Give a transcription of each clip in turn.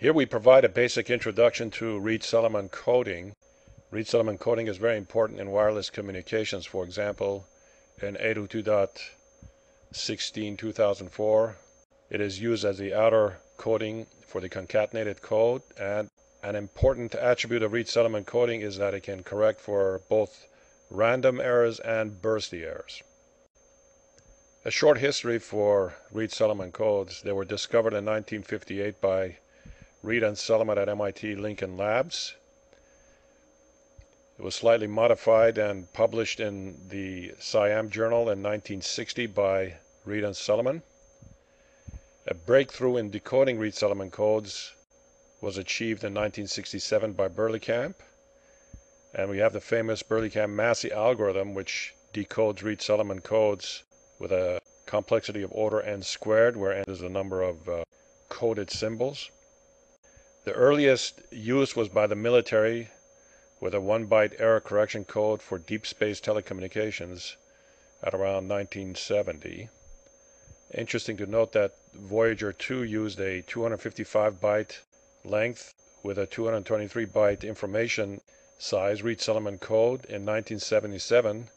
Here we provide a basic introduction to Reed-Solomon coding. Reed-Solomon coding is very important in wireless communications. For example, in 802.16 2004, it is used as the outer coding for the concatenated code and an important attribute of Reed-Solomon coding is that it can correct for both random errors and bursty errors. A short history for Reed-Solomon codes. They were discovered in 1958 by Reed and Solomon at MIT Lincoln Labs. It was slightly modified and published in the SIAM Journal in 1960 by Reed and Solomon. A breakthrough in decoding Reed-Solomon codes was achieved in 1967 by Berlekamp. And we have the famous Berlekamp-Massey algorithm, which decodes Reed-Solomon codes with a complexity of order n squared, where n is the number of uh, coded symbols. The earliest use was by the military with a one byte error correction code for deep space telecommunications at around 1970. Interesting to note that Voyager 2 used a 255 byte length with a 223 byte information size Reed-Solomon code in 1977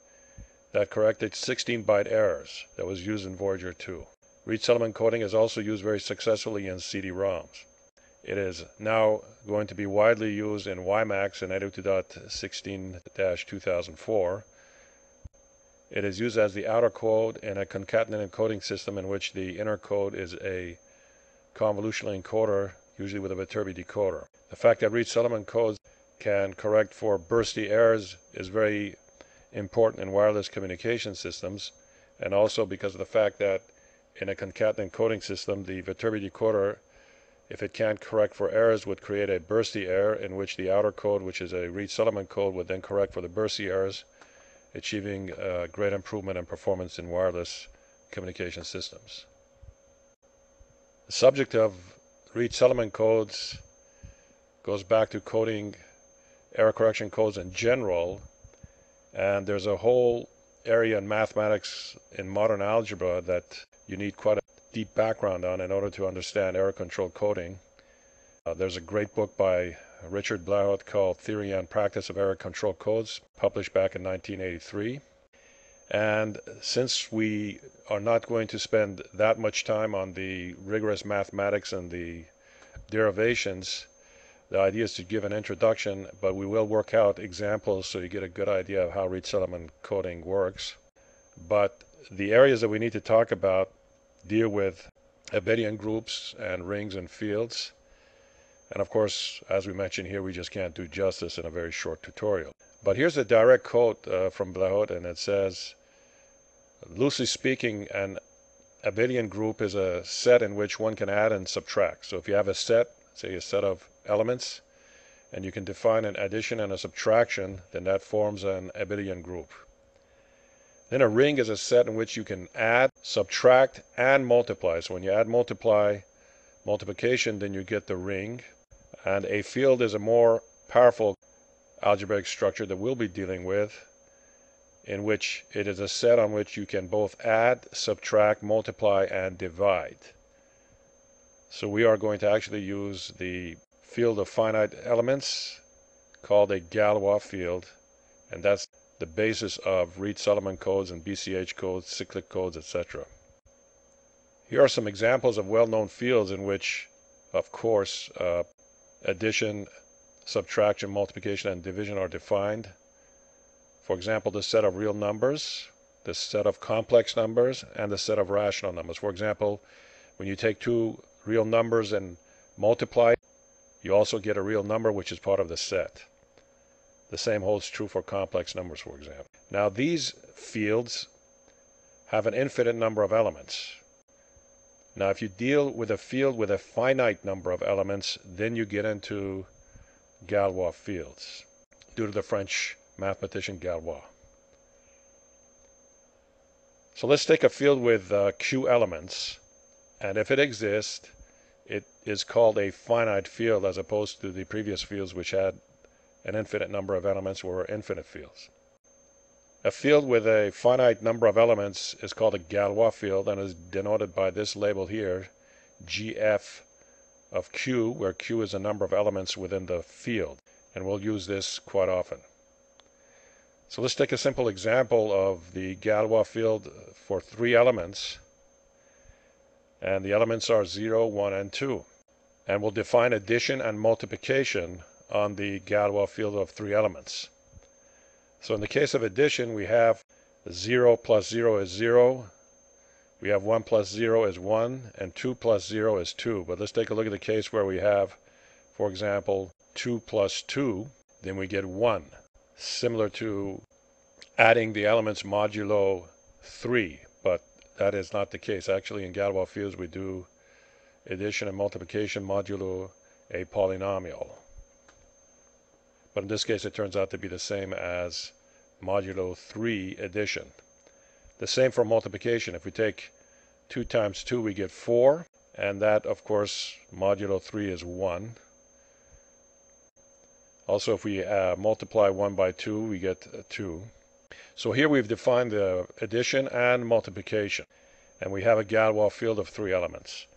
that corrected 16 byte errors that was used in Voyager 2. Reed-Solomon coding is also used very successfully in CD-ROMs. It is now going to be widely used in WiMAX and 802.16-2004. It is used as the outer code in a concatenated encoding system in which the inner code is a convolutional encoder, usually with a Viterbi decoder. The fact that Reed-Solomon codes can correct for bursty errors is very important in wireless communication systems, and also because of the fact that in a concatenated encoding system, the Viterbi decoder if it can't correct for errors, would create a bursty error in which the outer code, which is a Reed-Solomon code, would then correct for the bursty errors, achieving uh, great improvement in performance in wireless communication systems. The subject of Reed-Solomon codes goes back to coding error correction codes in general, and there's a whole area in mathematics in modern algebra that you need quite a deep background on in order to understand error control coding. Uh, there's a great book by Richard Blahut called Theory and Practice of Error Control Codes, published back in 1983. And since we are not going to spend that much time on the rigorous mathematics and the derivations, the idea is to give an introduction, but we will work out examples so you get a good idea of how Reed-Solomon coding works. But the areas that we need to talk about deal with abelian groups and rings and fields. And of course, as we mentioned here, we just can't do justice in a very short tutorial. But here's a direct quote uh, from Blahut, and it says, loosely speaking, an abelian group is a set in which one can add and subtract. So if you have a set, say a set of elements, and you can define an addition and a subtraction, then that forms an abelian group. Then a ring is a set in which you can add, subtract, and multiply. So when you add multiply, multiplication, then you get the ring. And a field is a more powerful algebraic structure that we'll be dealing with, in which it is a set on which you can both add, subtract, multiply, and divide. So we are going to actually use the field of finite elements called a Galois field, and that's the basis of Reed-Solomon codes and BCH codes, cyclic codes, etc. Here are some examples of well-known fields in which, of course, uh, addition, subtraction, multiplication, and division are defined. For example, the set of real numbers, the set of complex numbers, and the set of rational numbers. For example, when you take two real numbers and multiply, you also get a real number which is part of the set. The same holds true for complex numbers, for example. Now, these fields have an infinite number of elements. Now, if you deal with a field with a finite number of elements, then you get into Galois fields, due to the French mathematician Galois. So let's take a field with uh, q elements, and if it exists, it is called a finite field as opposed to the previous fields which had an infinite number of elements were infinite fields. A field with a finite number of elements is called a Galois field and is denoted by this label here, GF of Q, where Q is the number of elements within the field. And we'll use this quite often. So let's take a simple example of the Galois field for three elements. And the elements are 0, 1, and 2. And we'll define addition and multiplication on the Galois field of three elements. So in the case of addition, we have 0 plus 0 is 0. We have 1 plus 0 is 1, and 2 plus 0 is 2. But let's take a look at the case where we have, for example, 2 plus 2, then we get 1 similar to adding the elements modulo 3, but that is not the case. Actually, in Galois fields, we do addition and multiplication modulo a polynomial. But in this case, it turns out to be the same as modulo 3 addition. The same for multiplication. If we take 2 times 2, we get 4, and that, of course, modulo 3 is 1. Also, if we uh, multiply 1 by 2, we get uh, 2. So here we've defined the addition and multiplication, and we have a Galois field of three elements.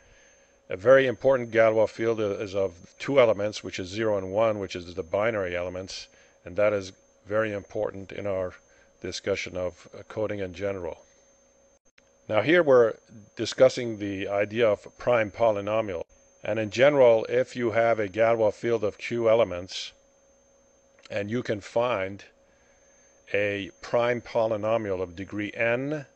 A very important Galois field is of two elements, which is 0 and 1, which is the binary elements, and that is very important in our discussion of coding in general. Now here we're discussing the idea of prime polynomial. And in general, if you have a Galois field of q elements, and you can find a prime polynomial of degree n,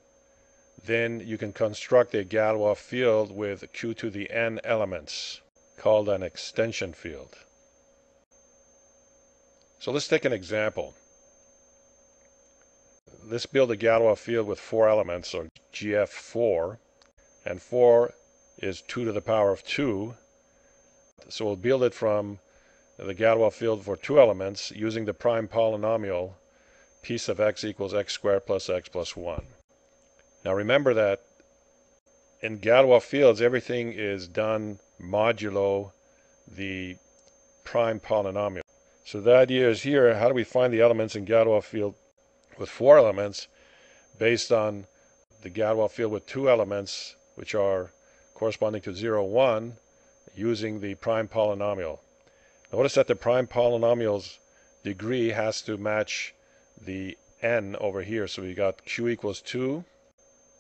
then you can construct a Galois field with q to the n elements called an extension field. So let's take an example. Let's build a Galois field with four elements, or GF4, and 4 is 2 to the power of 2. So we'll build it from the Galois field for two elements using the prime polynomial p of x equals x squared plus x plus 1. Now remember that in Galois fields everything is done modulo the prime polynomial. So the idea is here, how do we find the elements in Galois field with four elements based on the Galois field with two elements which are corresponding to 0, 1 using the prime polynomial. Notice that the prime polynomial's degree has to match the n over here. So we got q equals 2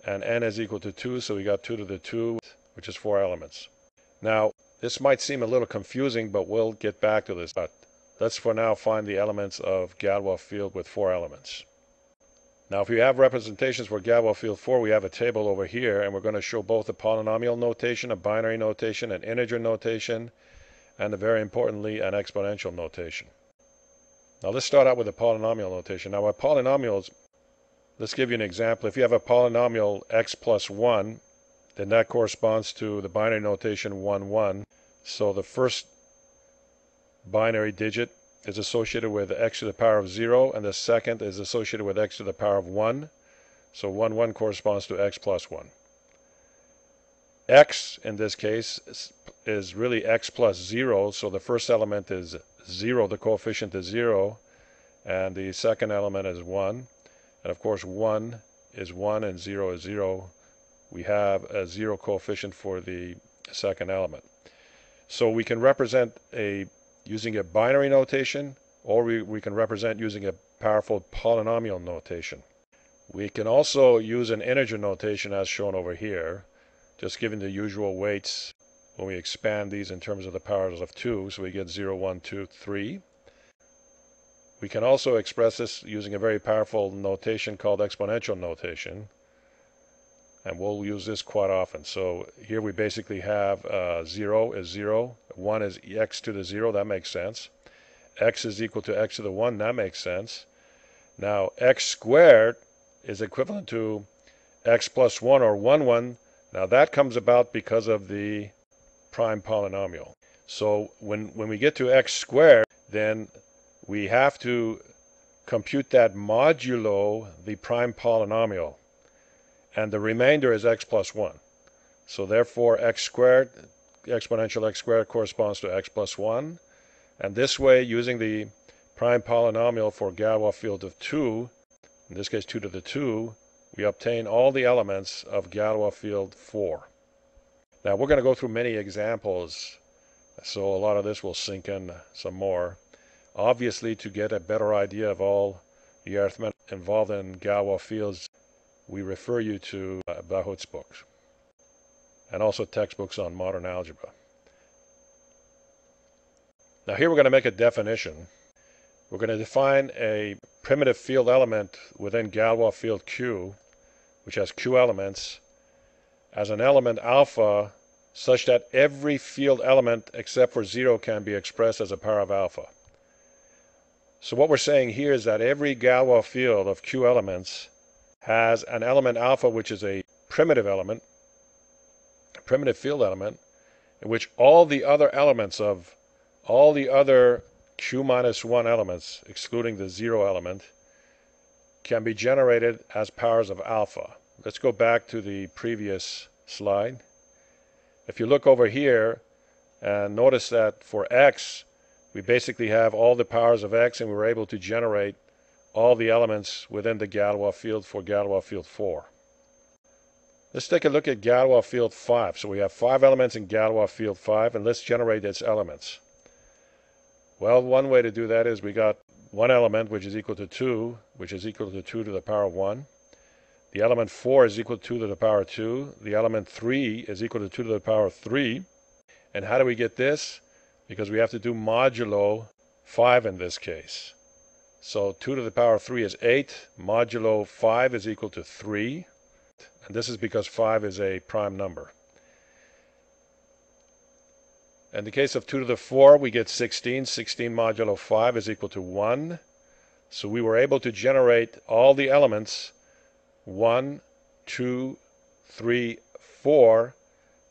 and n is equal to 2. So we got 2 to the 2, which is 4 elements. Now, this might seem a little confusing, but we'll get back to this. But let's for now find the elements of Galois field with 4 elements. Now, if you have representations for Galois field 4, we have a table over here, and we're going to show both a polynomial notation, a binary notation, an integer notation, and very importantly, an exponential notation. Now let's start out with a polynomial notation. Now with polynomials, let's give you an example. If you have a polynomial x plus 1, then that corresponds to the binary notation 1, 1. So the first binary digit is associated with x to the power of 0, and the second is associated with x to the power of 1. So 1, 1 corresponds to x plus 1 x in this case is really x plus 0, so the first element is 0, the coefficient is 0, and the second element is 1. And of course 1 is 1 and 0 is 0. We have a 0 coefficient for the second element. So we can represent a using a binary notation, or we, we can represent using a powerful polynomial notation. We can also use an integer notation as shown over here just given the usual weights when we expand these in terms of the powers of 2, so we get 0, 1, 2, 3. We can also express this using a very powerful notation called exponential notation, and we'll use this quite often. So here we basically have uh, 0 is 0, 1 is x to the 0, that makes sense. x is equal to x to the 1, that makes sense. Now x squared is equivalent to x plus 1 or 1, 1, now that comes about because of the prime polynomial. So when, when we get to x squared, then we have to compute that modulo the prime polynomial. And the remainder is x plus 1. So therefore x squared, exponential x squared corresponds to x plus 1. And this way, using the prime polynomial for Galois field of 2, in this case 2 to the 2, we obtain all the elements of Galois field 4. Now we're going to go through many examples So a lot of this will sink in some more. Obviously, to get a better idea of all the arithmetic involved in Galois fields, we refer you to uh, Blahut's books and also textbooks on modern algebra. Now here we're going to make a definition. We're going to define a primitive field element within Galois field Q, which has Q elements, as an element alpha such that every field element except for 0 can be expressed as a power of alpha. So what we're saying here is that every Galois field of Q elements has an element alpha which is a primitive element, a primitive field element, in which all the other elements of all the other q minus 1 elements, excluding the 0 element, can be generated as powers of alpha. Let's go back to the previous slide. If you look over here and notice that for x, we basically have all the powers of x and we were able to generate all the elements within the Galois field for Galois field 4. Let's take a look at Galois field 5. So we have five elements in Galois field 5 and let's generate its elements. Well, one way to do that is we got one element which is equal to 2, which is equal to 2 to the power of 1. The element 4 is equal to 2 to the power of 2. The element 3 is equal to 2 to the power of 3. And how do we get this? Because we have to do modulo 5 in this case. So 2 to the power of 3 is 8. Modulo 5 is equal to 3. And this is because 5 is a prime number. In the case of 2 to the 4, we get 16. 16 modulo 5 is equal to 1. So we were able to generate all the elements 1, 2, 3, 4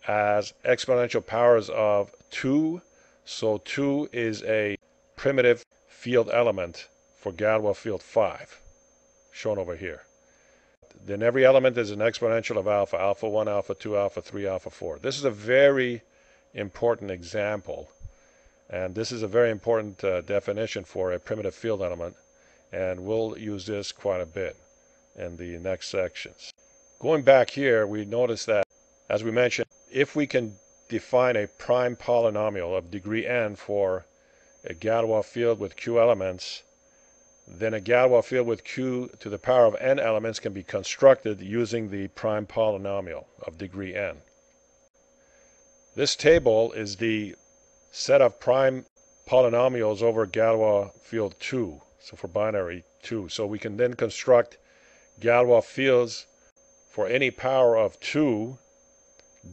as exponential powers of 2. So 2 is a primitive field element for Galois field 5, shown over here. Then every element is an exponential of alpha, alpha 1, alpha 2, alpha 3, alpha 4. This is a very important example. And this is a very important uh, definition for a primitive field element. And we'll use this quite a bit in the next sections. Going back here, we notice that, as we mentioned, if we can define a prime polynomial of degree n for a Galois field with q elements, then a Galois field with q to the power of n elements can be constructed using the prime polynomial of degree n. This table is the set of prime polynomials over Galois field 2, so for binary 2. So we can then construct Galois fields for any power of 2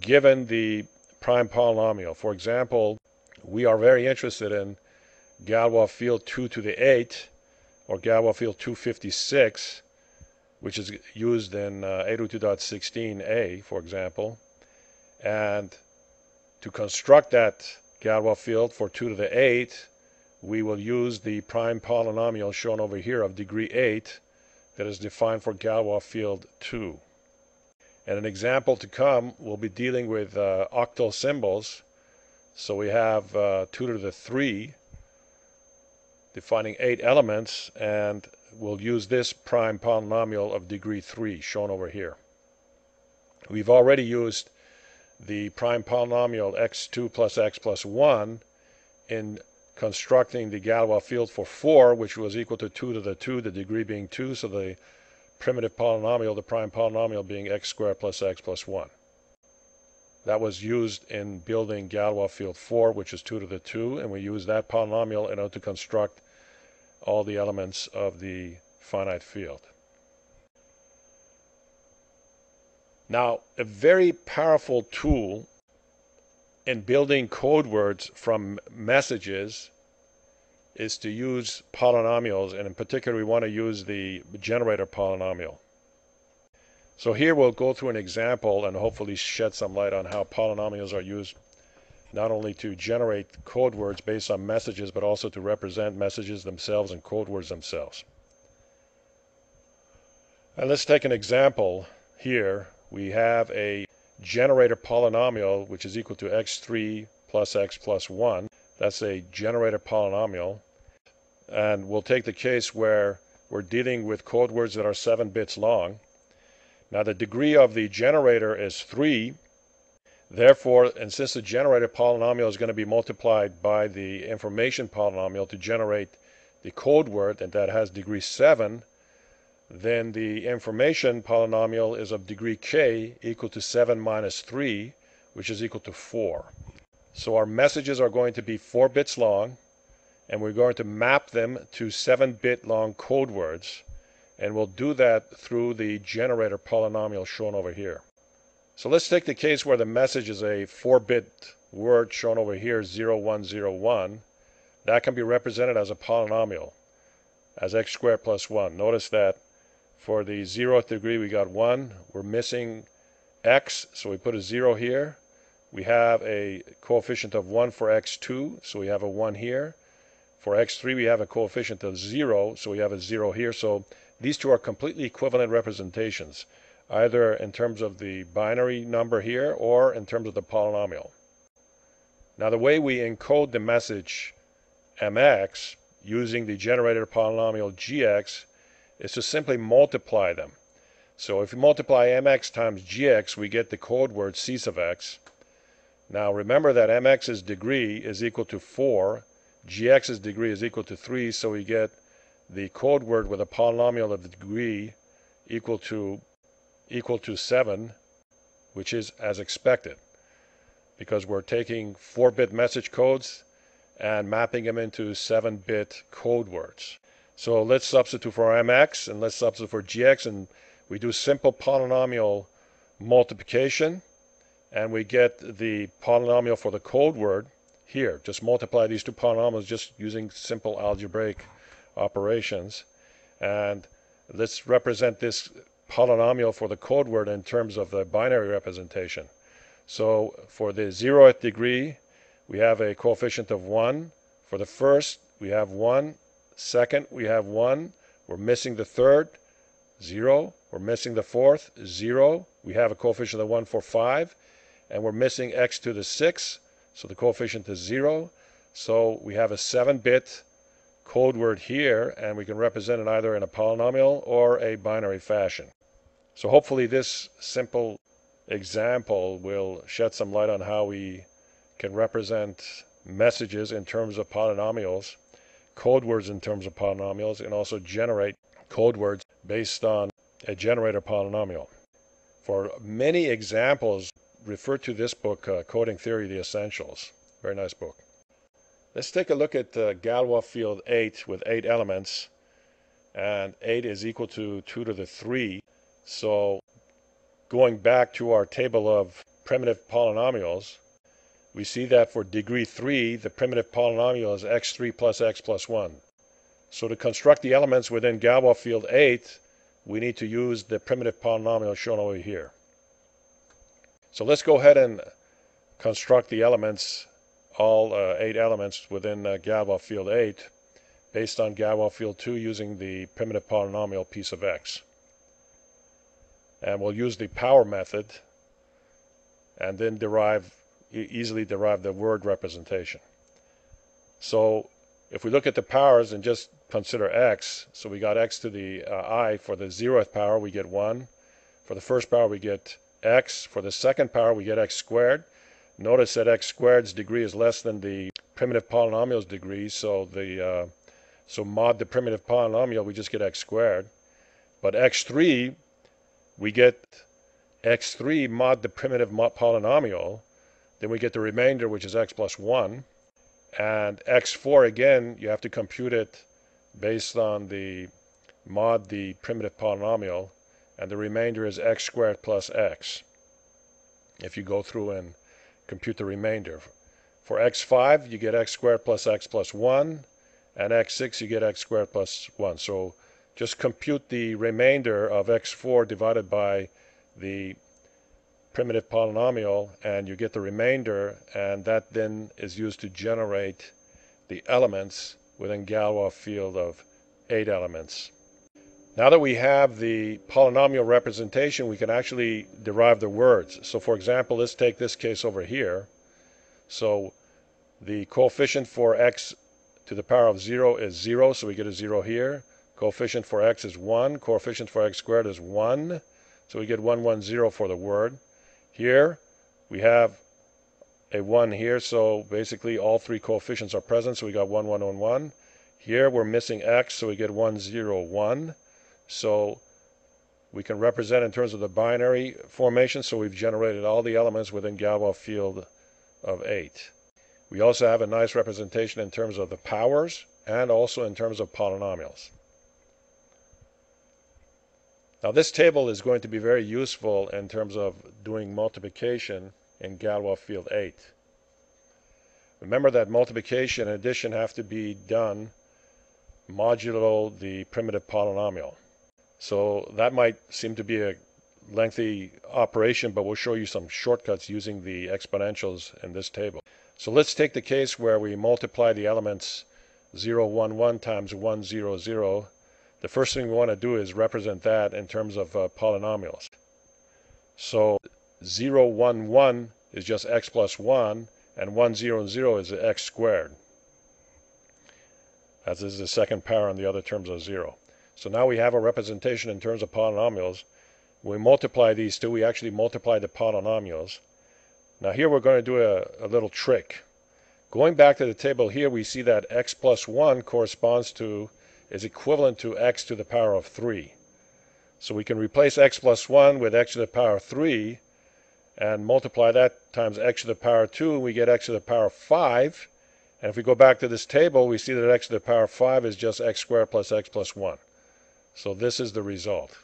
given the prime polynomial. For example, we are very interested in Galois field 2 to the 8 or Galois field 256 which is used in uh, 802.16a for example and to construct that Galois field for 2 to the 8, we will use the prime polynomial shown over here of degree 8 that is defined for Galois field 2. And an example to come, we'll be dealing with uh, octal symbols. So we have uh, 2 to the 3 defining 8 elements and we'll use this prime polynomial of degree 3 shown over here. We've already used the prime polynomial x2 plus x plus 1 in constructing the Galois field for 4, which was equal to 2 to the 2, the degree being 2, so the primitive polynomial, the prime polynomial being x squared plus x plus 1. That was used in building Galois field 4, which is 2 to the 2, and we use that polynomial in order to construct all the elements of the finite field. Now, a very powerful tool in building code words from messages is to use polynomials, and in particular, we want to use the generator polynomial. So here we'll go through an example and hopefully shed some light on how polynomials are used not only to generate code words based on messages, but also to represent messages themselves and code words themselves. And let's take an example here we have a generator polynomial which is equal to x3 plus x plus 1. That's a generator polynomial. And we'll take the case where we're dealing with code words that are 7 bits long. Now the degree of the generator is 3. Therefore, and since the generator polynomial is going to be multiplied by the information polynomial to generate the code word, and that has degree 7, then the information polynomial is of degree k equal to 7 minus 3, which is equal to 4. So our messages are going to be 4 bits long, and we're going to map them to 7-bit long code words, and we'll do that through the generator polynomial shown over here. So let's take the case where the message is a 4-bit word shown over here, 0101. That can be represented as a polynomial, as x squared plus 1. Notice that for the 0th degree we got 1. We're missing x, so we put a 0 here. We have a coefficient of 1 for x2, so we have a 1 here. For x3 we have a coefficient of 0, so we have a 0 here. So these two are completely equivalent representations, either in terms of the binary number here or in terms of the polynomial. Now the way we encode the message mx using the generated polynomial gx is to simply multiply them. So if we multiply mx times gx, we get the code word c sub x. Now remember that mx's degree is equal to 4, gx's degree is equal to 3, so we get the code word with a polynomial of degree equal to equal to 7, which is as expected, because we're taking 4-bit message codes and mapping them into 7-bit code words. So let's substitute for mx and let's substitute for gx and we do simple polynomial multiplication and we get the polynomial for the code word here. Just multiply these two polynomials just using simple algebraic operations. And let's represent this polynomial for the code word in terms of the binary representation. So for the zeroth degree, we have a coefficient of 1. For the first, we have 1. Second, we have 1. We're missing the third, 0. We're missing the fourth, 0. We have a coefficient of 1 for 5. And we're missing x to the 6, so the coefficient is 0. So we have a 7-bit code word here, and we can represent it either in a polynomial or a binary fashion. So hopefully this simple example will shed some light on how we can represent messages in terms of polynomials code words in terms of polynomials and also generate code words based on a generator polynomial. For many examples, refer to this book, uh, Coding Theory, The Essentials. Very nice book. Let's take a look at uh, Galois field 8 with 8 elements. And 8 is equal to 2 to the 3. So going back to our table of primitive polynomials, we see that for degree 3, the primitive polynomial is x3 plus x plus 1. So to construct the elements within Galois field 8, we need to use the primitive polynomial shown over here. So let's go ahead and construct the elements, all uh, eight elements within uh, Galois field 8, based on Galois field 2 using the primitive polynomial piece of x. And we'll use the power method and then derive easily derive the word representation. So if we look at the powers and just consider x, so we got x to the uh, i for the zeroth power, we get 1. For the first power, we get x. For the second power, we get x squared. Notice that x squared's degree is less than the primitive polynomial's degree, so the uh, so mod the primitive polynomial, we just get x squared. But x3, we get x3 mod the primitive polynomial, then we get the remainder, which is x plus 1. And x4, again, you have to compute it based on the mod the primitive polynomial. And the remainder is x squared plus x. If you go through and compute the remainder. For x5, you get x squared plus x plus 1. And x6, you get x squared plus 1. So just compute the remainder of x4 divided by the primitive polynomial and you get the remainder and that then is used to generate the elements within Galois field of eight elements. Now that we have the polynomial representation, we can actually derive the words. So for example, let's take this case over here. So the coefficient for x to the power of 0 is 0, so we get a 0 here. Coefficient for x is 1. Coefficient for x squared is 1. So we get 1, 1, 0 for the word. Here we have a 1 here, so basically all three coefficients are present, so we got 1, 1, 1, 1. Here we're missing x, so we get 1, 0, 1. So we can represent in terms of the binary formation, so we've generated all the elements within Galois field of 8. We also have a nice representation in terms of the powers and also in terms of polynomials. Now this table is going to be very useful in terms of doing multiplication in Galois field 8. Remember that multiplication and addition have to be done modulo the primitive polynomial. So that might seem to be a lengthy operation, but we'll show you some shortcuts using the exponentials in this table. So let's take the case where we multiply the elements 0, 1, 1 times 1, 0, 0. The first thing we want to do is represent that in terms of uh, polynomials. So 0, 1, 1 is just x plus 1, and 1, 0, 0 is x squared. As is the second power in the other terms of 0. So now we have a representation in terms of polynomials. When we multiply these two, we actually multiply the polynomials. Now here we're going to do a, a little trick. Going back to the table here, we see that x plus 1 corresponds to, is equivalent to x to the power of 3. So we can replace x plus 1 with x to the power of 3 and multiply that times x to the power 2, and we get x to the power 5. And if we go back to this table, we see that x to the power 5 is just x squared plus x plus 1. So this is the result.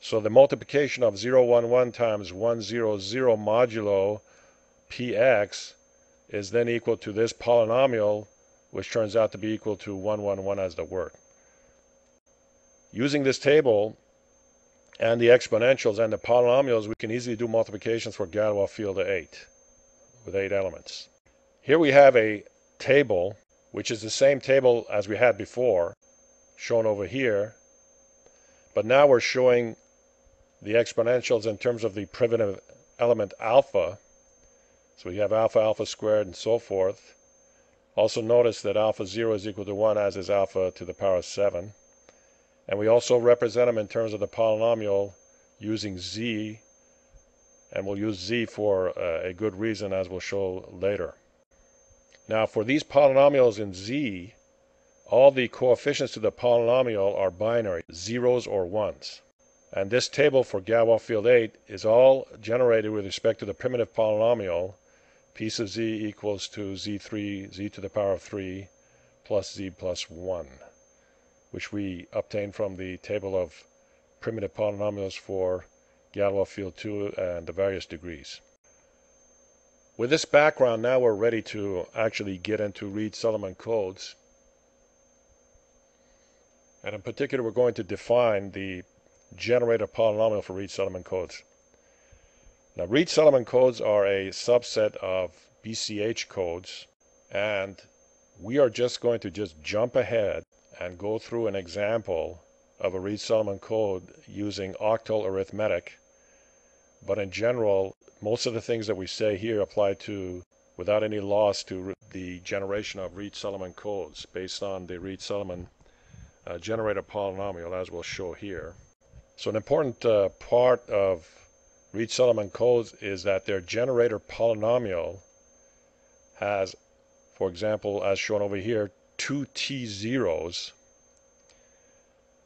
So the multiplication of 0, 1, 1 times 1, 0, 0 modulo px is then equal to this polynomial, which turns out to be equal to 1, 1, 1 as the word. Using this table and the exponentials and the polynomials, we can easily do multiplications for Galois field of 8 with 8 elements. Here we have a table, which is the same table as we had before, shown over here, but now we're showing the exponentials in terms of the primitive element alpha. So we have alpha, alpha squared, and so forth. Also notice that alpha 0 is equal to 1, as is alpha to the power 7. And we also represent them in terms of the polynomial using z, and we'll use z for uh, a good reason, as we'll show later. Now, for these polynomials in z, all the coefficients to the polynomial are binary, zeros or ones. And this table for Galois field 8 is all generated with respect to the primitive polynomial p z equals to z3, z to the power of 3 plus z plus 1, which we obtained from the table of primitive polynomials for Galois field 2 and the various degrees. With this background, now we're ready to actually get into Reed-Solomon codes. And in particular, we're going to define the generator polynomial for Reed-Solomon codes. Now, Reed-Solomon codes are a subset of BCH codes, and we are just going to just jump ahead and go through an example of a Reed-Solomon code using octal arithmetic. But in general, most of the things that we say here apply to, without any loss, to the generation of Reed-Solomon codes based on the Reed-Solomon uh, generate a polynomial as we'll show here. So an important uh, part of Reed-Solomon codes is that their generator polynomial has, for example, as shown over here, two t zeros.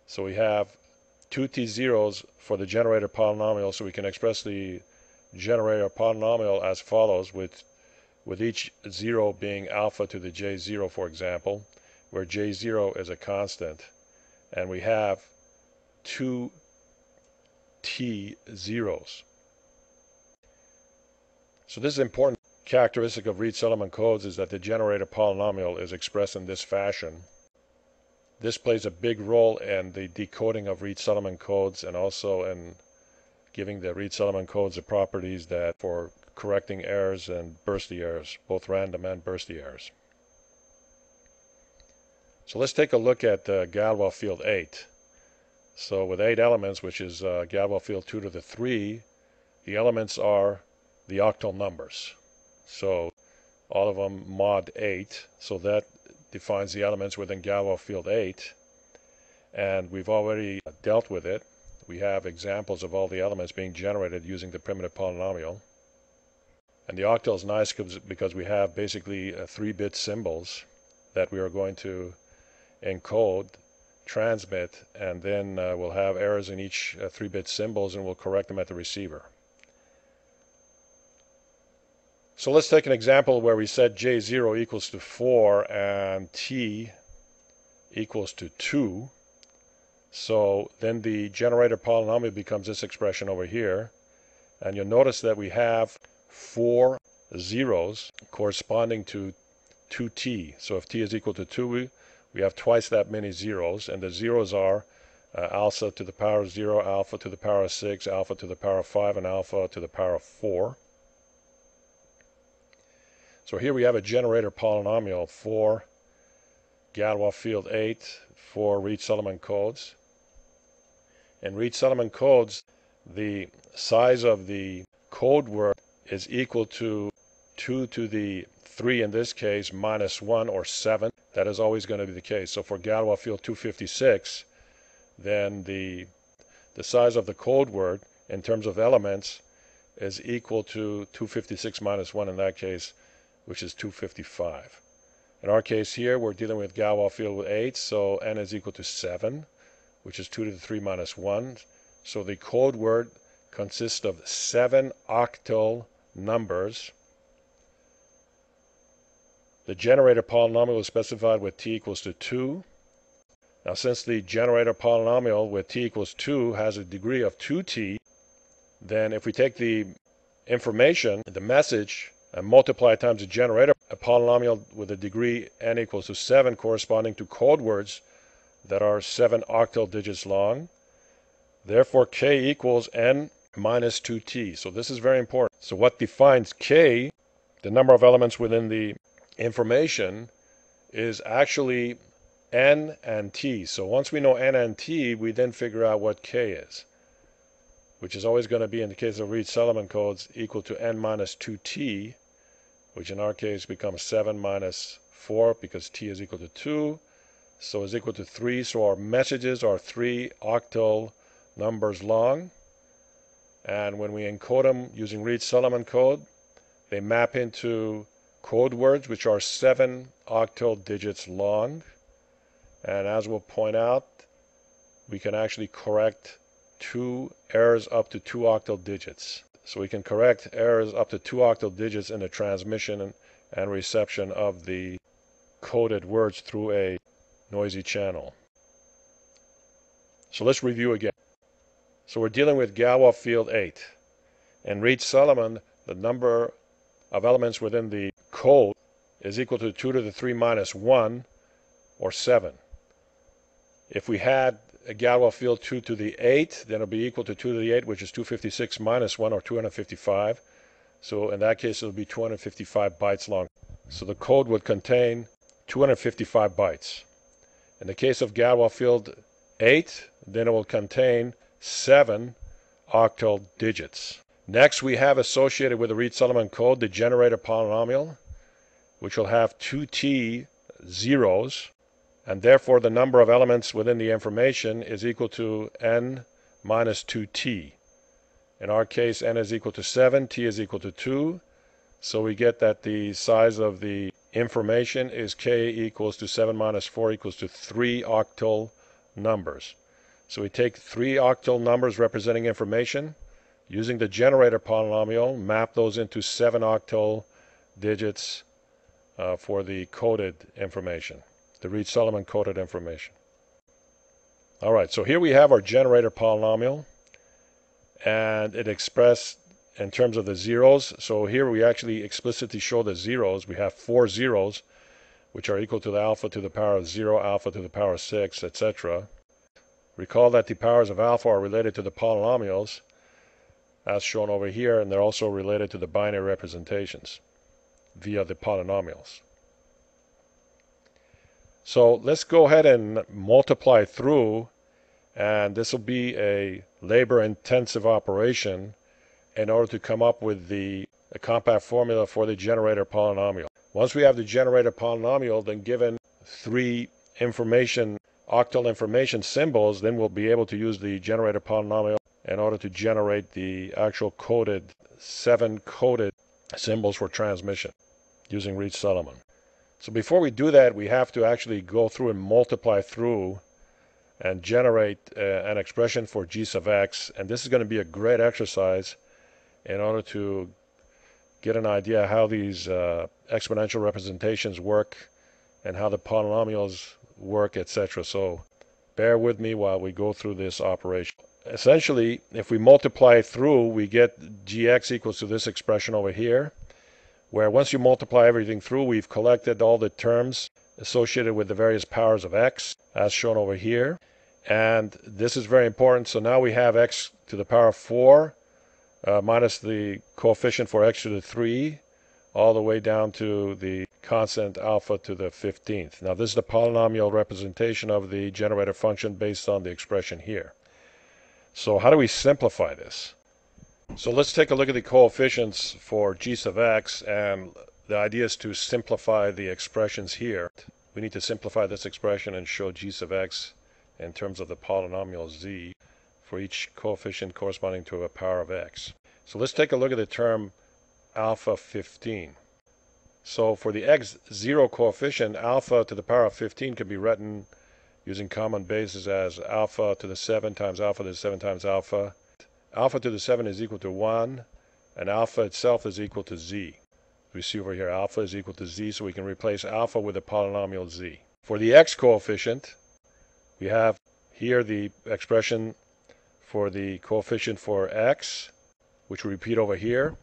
So we have two t zeros for the generator polynomial, so we can express the generator polynomial as follows, with, with each zero being alpha to the j0, for example, where j0 is a constant and we have two t zeros. So this is important characteristic of Reed-Solomon codes is that the generator polynomial is expressed in this fashion. This plays a big role in the decoding of Reed-Solomon codes and also in giving the Reed-Solomon codes the properties that for correcting errors and bursty errors, both random and bursty errors. So let's take a look at uh, Galois field 8. So with 8 elements, which is uh, Galois field 2 to the 3, the elements are the octal numbers. So all of them mod 8, so that defines the elements within Galois field 8. And we've already dealt with it. We have examples of all the elements being generated using the primitive polynomial. And the octal is nice because we have basically uh, three bit symbols that we are going to encode, transmit, and then uh, we'll have errors in each uh, three bit symbols and we'll correct them at the receiver. So let's take an example where we set J0 equals to 4 and T equals to 2. So then the generator polynomial becomes this expression over here. And you'll notice that we have four zeros corresponding to 2t. So if t is equal to 2, we, have twice that many zeros. And the zeros are uh, alpha to the power of 0, alpha to the power of 6, alpha to the power of 5, and alpha to the power of 4. So here we have a generator polynomial for Galois field 8 for Reed-Solomon codes. In Reed-Solomon codes, the size of the code word is equal to 2 to the 3 in this case minus 1 or 7. That is always going to be the case. So for Galois field 256, then the, the size of the code word in terms of elements is equal to 256 minus 1 in that case which is 255. In our case here, we're dealing with Galois field with 8, so n is equal to 7, which is 2 to the 3 minus 1. So the code word consists of 7 octal numbers. The generator polynomial is specified with t equals to 2. Now since the generator polynomial with t equals 2 has a degree of 2t, then if we take the information, the message, and multiply times the generator, a polynomial with a degree n equals to 7 corresponding to code words that are 7 octal digits long. Therefore, k equals n minus 2t. So this is very important. So what defines k, the number of elements within the information, is actually n and t. So once we know n and t, we then figure out what k is, which is always going to be, in the case of Reed-Solomon codes, equal to n minus 2t, which in our case becomes 7 minus 4 because t is equal to 2. So is equal to 3. So our messages are 3 octal numbers long. And when we encode them using Reed-Solomon code, they map into code words which are 7 octal digits long. And as we'll point out, we can actually correct two errors up to two octal digits. So we can correct errors up to two octal digits in the transmission and reception of the coded words through a noisy channel. So let's review again. So we're dealing with Galois field 8. And Reed-Solomon, the number of elements within the code is equal to 2 to the 3 minus 1, or 7. If we had a Galois field 2 to the 8, then it'll be equal to 2 to the 8, which is 256 minus 1, or 255. So in that case, it'll be 255 bytes long. So the code would contain 255 bytes. In the case of Galois field 8, then it will contain 7 octal digits. Next, we have associated with the Reed-Solomon code the generator polynomial, which will have 2t zeros and therefore the number of elements within the information is equal to n minus 2t. In our case, n is equal to 7, t is equal to 2, so we get that the size of the information is k equals to 7 minus 4 equals to 3 octal numbers. So we take three octal numbers representing information, using the generator polynomial, map those into 7 octal digits uh, for the coded information the Reed-Solomon coded information. All right, so here we have our generator polynomial, and it expressed in terms of the zeros. So here we actually explicitly show the zeros. We have four zeros, which are equal to the alpha to the power of 0, alpha to the power of 6, etc. Recall that the powers of alpha are related to the polynomials, as shown over here, and they're also related to the binary representations via the polynomials. So let's go ahead and multiply through and this will be a labor intensive operation in order to come up with the compact formula for the generator polynomial. Once we have the generator polynomial then given three information octal information symbols then we'll be able to use the generator polynomial in order to generate the actual coded seven coded symbols for transmission using Reed-Solomon. So before we do that, we have to actually go through and multiply through and generate uh, an expression for g sub x. And this is going to be a great exercise in order to get an idea how these uh, exponential representations work and how the polynomials work, etc. So bear with me while we go through this operation. Essentially, if we multiply through, we get gx equals to this expression over here, where once you multiply everything through, we've collected all the terms associated with the various powers of x, as shown over here. And this is very important. So now we have x to the power of 4 uh, minus the coefficient for x to the 3 all the way down to the constant alpha to the 15th. Now this is the polynomial representation of the generator function based on the expression here. So how do we simplify this? So let's take a look at the coefficients for g sub x and the idea is to simplify the expressions here. We need to simplify this expression and show g sub x in terms of the polynomial z for each coefficient corresponding to a power of x. So let's take a look at the term alpha 15. So for the x0 coefficient, alpha to the power of 15 can be written using common bases as alpha to the 7 times alpha to the 7 times alpha. Alpha to the 7 is equal to 1, and alpha itself is equal to z. We see over here alpha is equal to z, so we can replace alpha with the polynomial z. For the x coefficient, we have here the expression for the coefficient for x, which we repeat over here.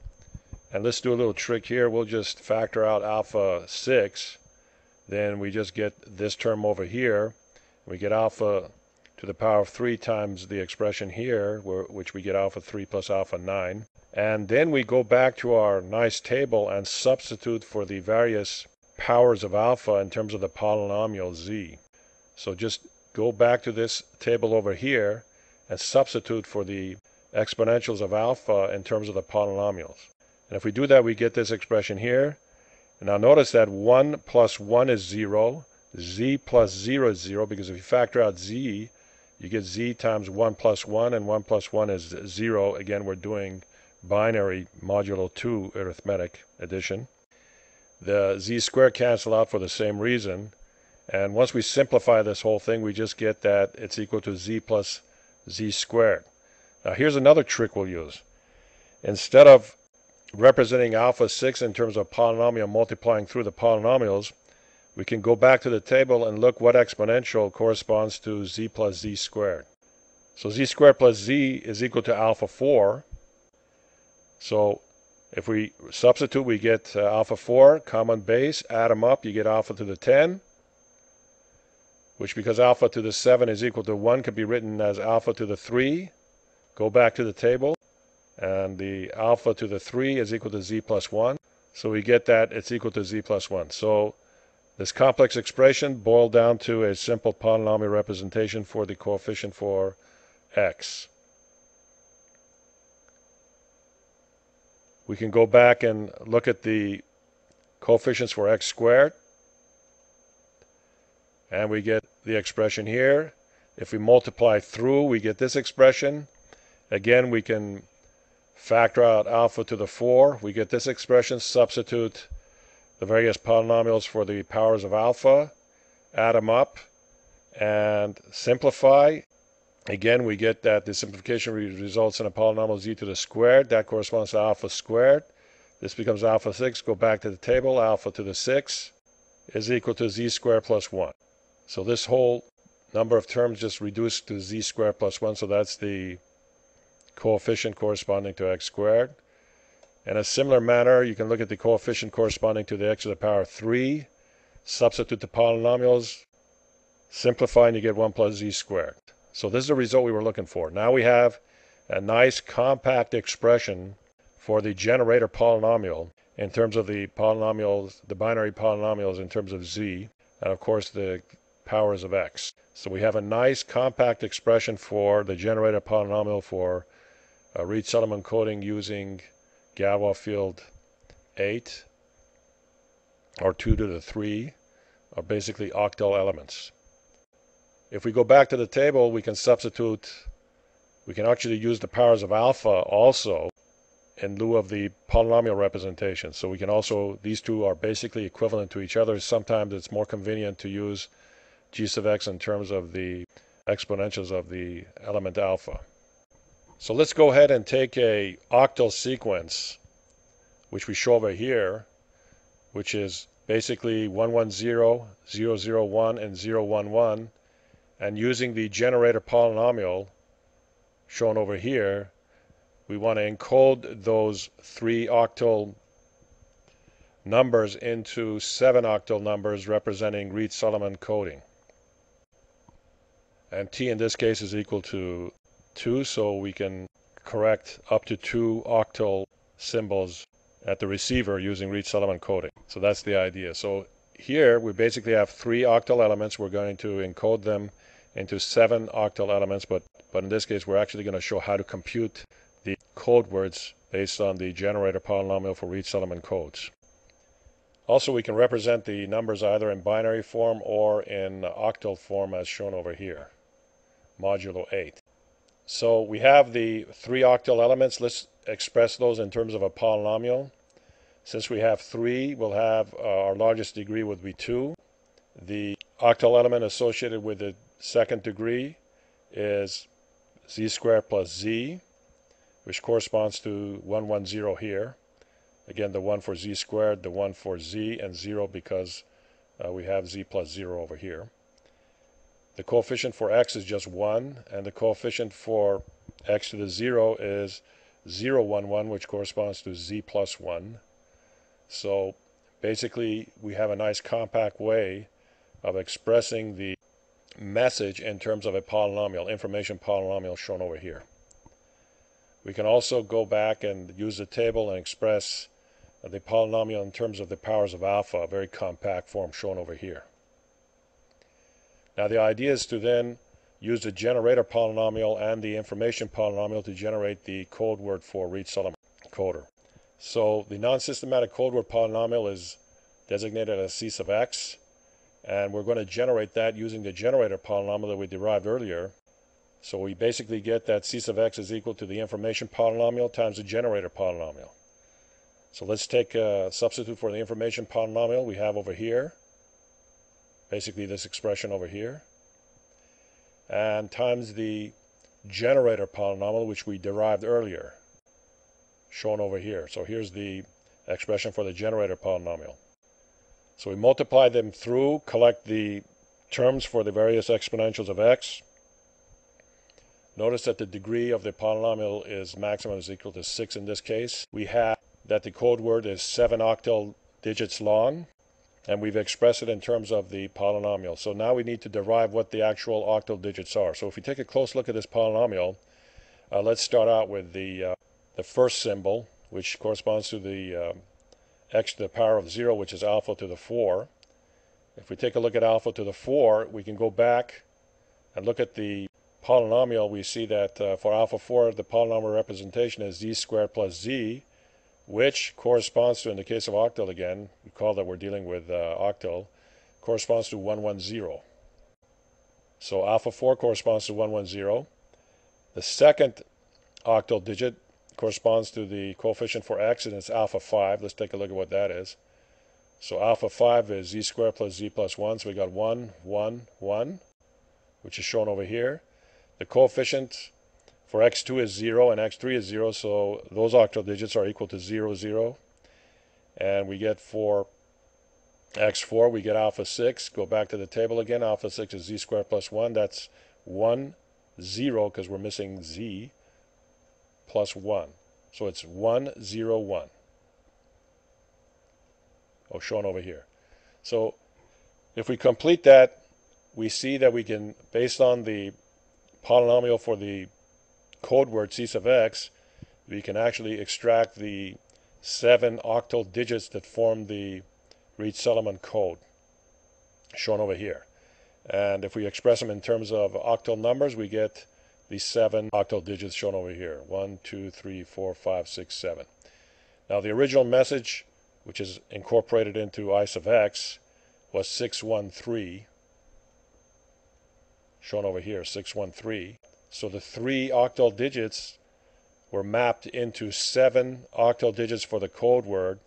And let's do a little trick here. We'll just factor out alpha 6. Then we just get this term over here. We get alpha to the power of 3 times the expression here, which we get alpha 3 plus alpha 9. And then we go back to our nice table and substitute for the various powers of alpha in terms of the polynomial z. So just go back to this table over here and substitute for the exponentials of alpha in terms of the polynomials. And if we do that, we get this expression here. And now notice that 1 plus 1 is 0. Z plus 0 is 0 because if you factor out z, you get z times 1 plus 1, and 1 plus 1 is 0. Again, we're doing binary modulo 2 arithmetic addition. The z squared cancel out for the same reason. And once we simplify this whole thing, we just get that it's equal to z plus z squared. Now here's another trick we'll use. Instead of representing alpha 6 in terms of polynomial multiplying through the polynomials, we can go back to the table and look what exponential corresponds to z plus z squared. So z squared plus z is equal to alpha 4. So if we substitute, we get uh, alpha 4, common base, add them up, you get alpha to the 10, which because alpha to the 7 is equal to 1 can be written as alpha to the 3. Go back to the table and the alpha to the 3 is equal to z plus 1. So we get that it's equal to z plus 1. So this complex expression boiled down to a simple polynomial representation for the coefficient for x. We can go back and look at the coefficients for x squared. And we get the expression here. If we multiply through, we get this expression. Again, we can factor out alpha to the 4, we get this expression, substitute the various polynomials for the powers of alpha, add them up, and simplify. Again, we get that the simplification results in a polynomial z to the squared. That corresponds to alpha squared. This becomes alpha 6. Go back to the table. Alpha to the 6 is equal to z squared plus 1. So this whole number of terms just reduced to z squared plus 1. So that's the coefficient corresponding to x squared. In a similar manner, you can look at the coefficient corresponding to the x to the power 3, substitute the polynomials, simplify, and you get 1 plus z squared. So this is the result we were looking for. Now we have a nice compact expression for the generator polynomial in terms of the polynomials, the binary polynomials in terms of z, and of course the powers of x. So we have a nice compact expression for the generator polynomial for uh, Reed-Solomon coding using Galois field 8 or 2 to the 3 are basically octal elements. If we go back to the table, we can substitute, we can actually use the powers of alpha also in lieu of the polynomial representation. So we can also, these two are basically equivalent to each other. Sometimes it's more convenient to use g sub x in terms of the exponentials of the element alpha. So let's go ahead and take a octal sequence, which we show over here, which is basically 110, 001, and 011, and using the generator polynomial shown over here, we want to encode those three octal numbers into seven octal numbers representing Reed-Solomon coding. And t in this case is equal to 2, so we can correct up to two octal symbols at the receiver using Reed-Solomon coding. So that's the idea. So here we basically have three octal elements. We're going to encode them into seven octal elements, but, but in this case we're actually going to show how to compute the code words based on the generator polynomial for Reed-Solomon codes. Also, we can represent the numbers either in binary form or in octal form as shown over here, modulo 8. So we have the three octal elements. Let's express those in terms of a polynomial. Since we have three, we'll have uh, our largest degree would be 2. The octal element associated with the second degree is z squared plus z which corresponds to 110 here. Again, the 1 for z squared, the 1 for z, and 0 because uh, we have z plus 0 over here. The coefficient for x is just 1, and the coefficient for x to the 0 is 0, 1, 1, which corresponds to z plus 1. So basically, we have a nice compact way of expressing the message in terms of a polynomial, information polynomial shown over here. We can also go back and use the table and express the polynomial in terms of the powers of alpha, a very compact form shown over here. Now the idea is to then use the generator polynomial and the information polynomial to generate the code word for Reed-Solomon coder. So the non-systematic code word polynomial is designated as c sub x, and we're going to generate that using the generator polynomial that we derived earlier. So we basically get that c sub x is equal to the information polynomial times the generator polynomial. So let's take a substitute for the information polynomial we have over here. Basically this expression over here. And times the generator polynomial which we derived earlier. Shown over here. So here's the expression for the generator polynomial. So we multiply them through, collect the terms for the various exponentials of x, Notice that the degree of the polynomial is maximum is equal to 6 in this case. We have that the code word is 7 octal digits long, and we've expressed it in terms of the polynomial. So now we need to derive what the actual octal digits are. So if we take a close look at this polynomial, uh, let's start out with the, uh, the first symbol, which corresponds to the uh, x to the power of 0, which is alpha to the 4. If we take a look at alpha to the 4, we can go back and look at the polynomial, we see that uh, for alpha 4, the polynomial representation is z squared plus z, which corresponds to, in the case of octal again, recall that we're dealing with uh, octal, corresponds to 110. So alpha 4 corresponds to 110. The second octal digit corresponds to the coefficient for x, and it's alpha 5. Let's take a look at what that is. So alpha 5 is z squared plus z plus 1, so we got 1, 1, 1, which is shown over here. The coefficient for x2 is 0 and x3 is 0, so those octal digits are equal to 0, 0. And we get for x4, we get alpha 6. Go back to the table again. Alpha 6 is z squared plus 1. That's 1, 0, because we're missing z, plus 1. So it's 1, 0, 1. Oh, shown over here. So if we complete that, we see that we can, based on the polynomial for the code word c sub x, we can actually extract the seven octal digits that form the Reed-Solomon code shown over here. And if we express them in terms of octal numbers, we get the seven octal digits shown over here. One, two, three, four, five, six, seven. Now the original message, which is incorporated into i sub x, was 613 shown over here, 613. So the three octal digits were mapped into seven octal digits for the code word.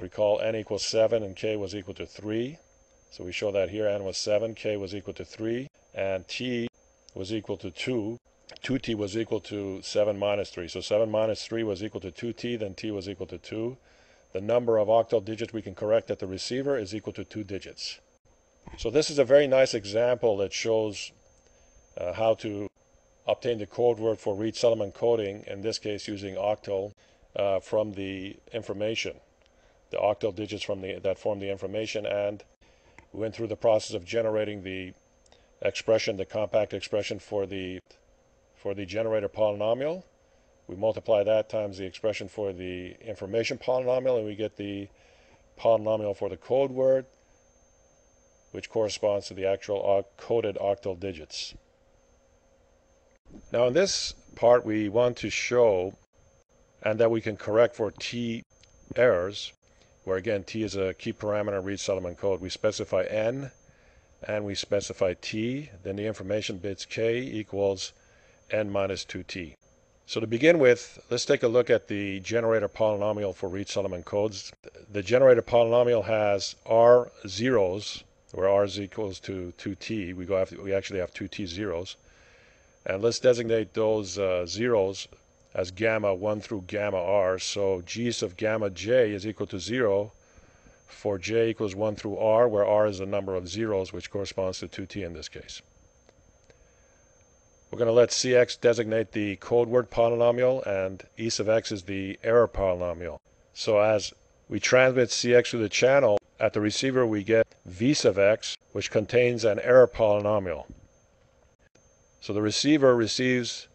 Recall n equals 7 and k was equal to 3. So we show that here n was 7, k was equal to 3, and t was equal to 2. 2t was equal to 7 minus 3. So 7 minus 3 was equal to 2t, then t was equal to 2. The number of octal digits we can correct at the receiver is equal to 2 digits. So this is a very nice example that shows how to obtain the code word for Reed-Solomon coding, in this case using octal, uh, from the information, the octal digits from the, that form the information, and we went through the process of generating the expression, the compact expression for the for the generator polynomial. We multiply that times the expression for the information polynomial and we get the polynomial for the code word which corresponds to the actual coded octal digits. Now in this part we want to show and that we can correct for t errors where again t is a key parameter in Reed-Solomon code. We specify n and we specify t, then the information bits k equals n minus 2t. So to begin with, let's take a look at the generator polynomial for Reed-Solomon codes. The generator polynomial has r zeros, where r is equals to 2t. We, go after, we actually have 2t zeros. And let's designate those uh, zeros as gamma 1 through gamma r. So g of gamma j is equal to 0 for j equals 1 through r, where r is the number of zeros, which corresponds to 2t in this case. We're going to let cx designate the code word polynomial, and e sub x is the error polynomial. So as we transmit cx through the channel, at the receiver we get v sub x, which contains an error polynomial. So the receiver receives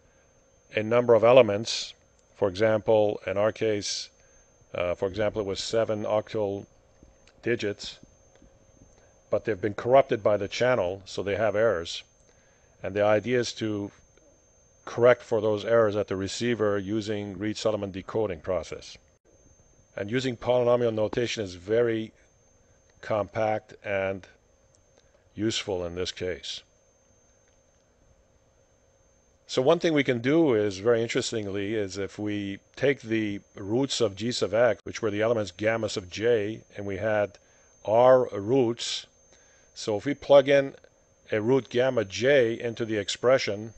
a number of elements. For example, in our case, uh, for example, it was seven octal digits, but they've been corrupted by the channel, so they have errors. And the idea is to correct for those errors at the receiver using Reed-Solomon decoding process. And using polynomial notation is very compact and useful in this case. So one thing we can do is, very interestingly, is if we take the roots of g sub x, which were the elements gamma sub j, and we had r roots, so if we plug in a root gamma j into the expression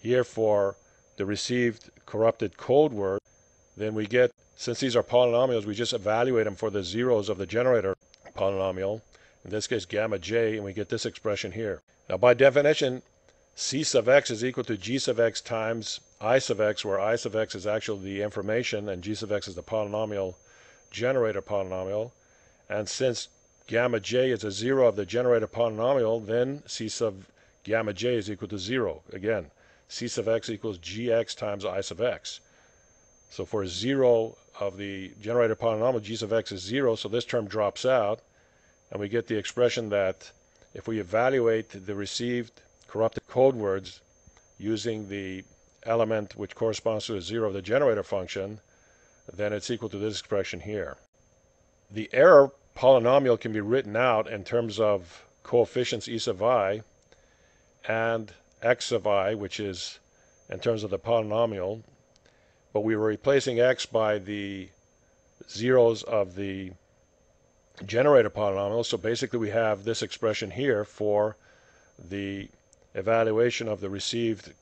here for the received corrupted code word, then we get, since these are polynomials, we just evaluate them for the zeros of the generator polynomial, in this case gamma j, and we get this expression here. Now by definition, c sub x is equal to g sub x times i sub x, where i sub x is actually the information and g sub x is the polynomial generator polynomial. And since gamma j is a zero of the generator polynomial, then c sub gamma j is equal to zero. Again, c sub x equals gx times i sub x. So for zero of the generator polynomial, g sub x is zero, so this term drops out, and we get the expression that if we evaluate the received corrupted code words using the element which corresponds to a zero of the generator function, then it's equal to this expression here. The error polynomial can be written out in terms of coefficients e sub i and x sub i, which is in terms of the polynomial, but we were replacing x by the zeros of the generator polynomial. So basically we have this expression here for the evaluation of the received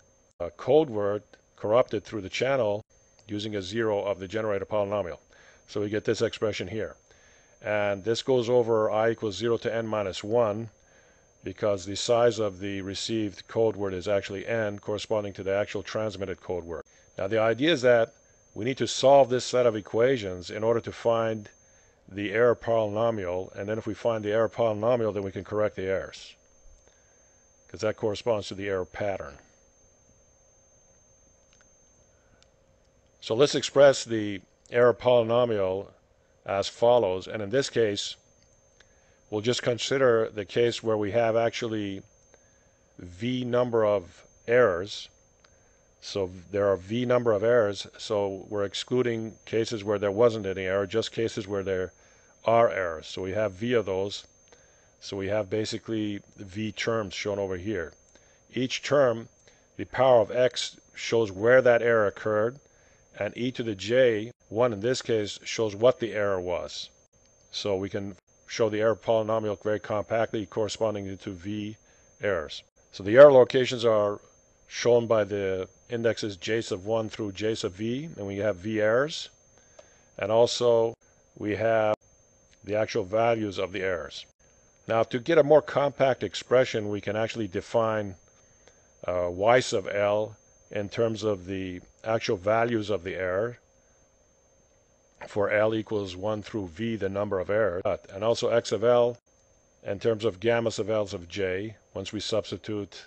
uh, code word corrupted through the channel using a zero of the generator polynomial. So we get this expression here. And this goes over i equals 0 to n minus 1 because the size of the received code word is actually n corresponding to the actual transmitted code word. Now the idea is that we need to solve this set of equations in order to find the error polynomial and then if we find the error polynomial then we can correct the errors because that corresponds to the error pattern. So let's express the error polynomial as follows. And in this case, we'll just consider the case where we have actually v number of errors. So there are v number of errors. So we're excluding cases where there wasn't any error, just cases where there are errors. So we have v of those. So we have basically v terms shown over here. Each term the power of x shows where that error occurred, and e to the j, 1 in this case, shows what the error was. So we can show the error polynomial very compactly corresponding to v errors. So the error locations are shown by the indexes j sub 1 through j sub v, and we have v errors. And also we have the actual values of the errors. Now to get a more compact expression, we can actually define uh, y sub L in terms of the actual values of the error. For L equals 1 through V, the number of errors, and also x of L in terms of gamma sub L of J, once we substitute